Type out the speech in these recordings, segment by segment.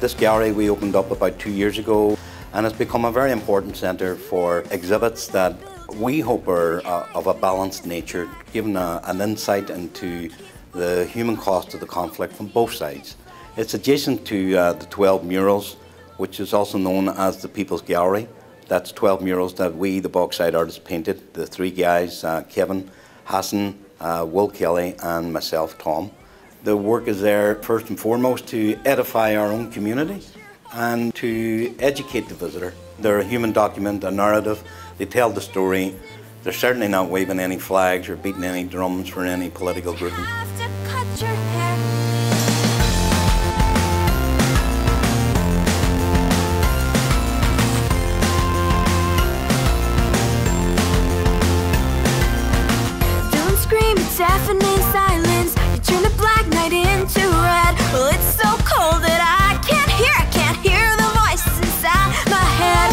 This gallery we opened up about two years ago and it's become a very important centre for exhibits that we hope are uh, of a balanced nature, giving a, an insight into the human cost of the conflict from both sides. It's adjacent to uh, the 12 murals, which is also known as the People's Gallery. That's 12 murals that we, the Bogside artists, painted. The three guys, uh, Kevin, Hasson, uh, Will Kelly, and myself, Tom. The work is there first and foremost to edify our own community and to educate the visitor. They're a human document, a narrative. They tell the story. They're certainly not waving any flags or beating any drums for any political group. deafening turn into red Well, it's so cold that I can't hear I can't hear the voices inside my head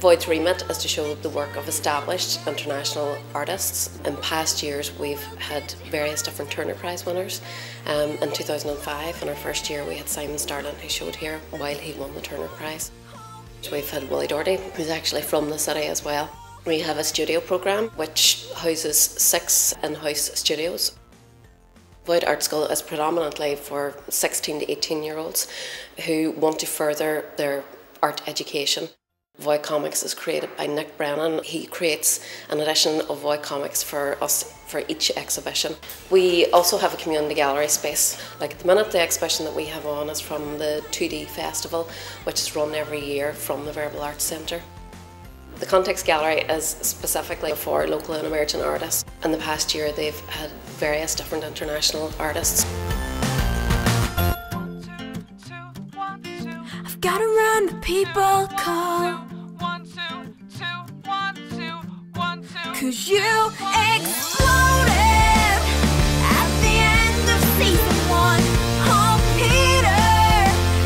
Void's remit is to show the work of established international artists. In past years, we've had various different Turner Prize winners. Um, in 2005, in our first year, we had Simon Starling, who showed here while he won the Turner Prize. We've had Willie Doherty, who's actually from the city as well. We have a studio programme which houses six in-house studios. Void Art School is predominantly for 16 to 18 year olds who want to further their art education. Void Comics is created by Nick Brennan. He creates an edition of Void Comics for us for each exhibition. We also have a community gallery space. Like at the minute, the exhibition that we have on is from the 2D Festival, which is run every year from the Verbal Arts Centre. The Context Gallery is specifically for local and emerging artists. In the past year, they've had various different international artists. I've gotta run, the people call. Cause you exploded at the end of season one. Oh, Peter,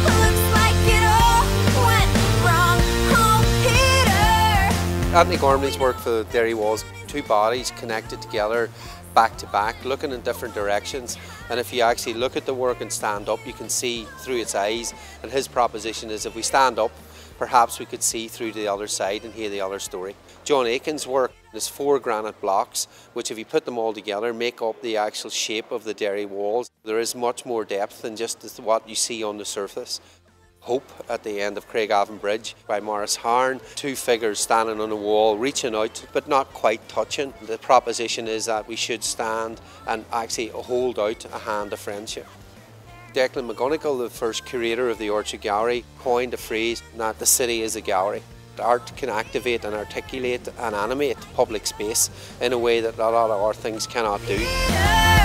looks like it all went wrong. Oh, Peter. Anthony Gormley's work for the Derry Walls, two bodies connected together back to back, looking in different directions. And if you actually look at the work and stand up, you can see through its eyes. And his proposition is if we stand up, perhaps we could see through to the other side and hear the other story. John Aiken's work is four granite blocks, which if you put them all together, make up the actual shape of the Derry walls. There is much more depth than just what you see on the surface. Hope at the end of Craigavon Bridge by Maurice Harron. Two figures standing on a wall, reaching out but not quite touching. The proposition is that we should stand and actually hold out a hand of friendship. Declan McGonagle, the first curator of the Orchard Gallery, coined the phrase that the city is a gallery. Art can activate and articulate and animate public space in a way that a lot of our things cannot do.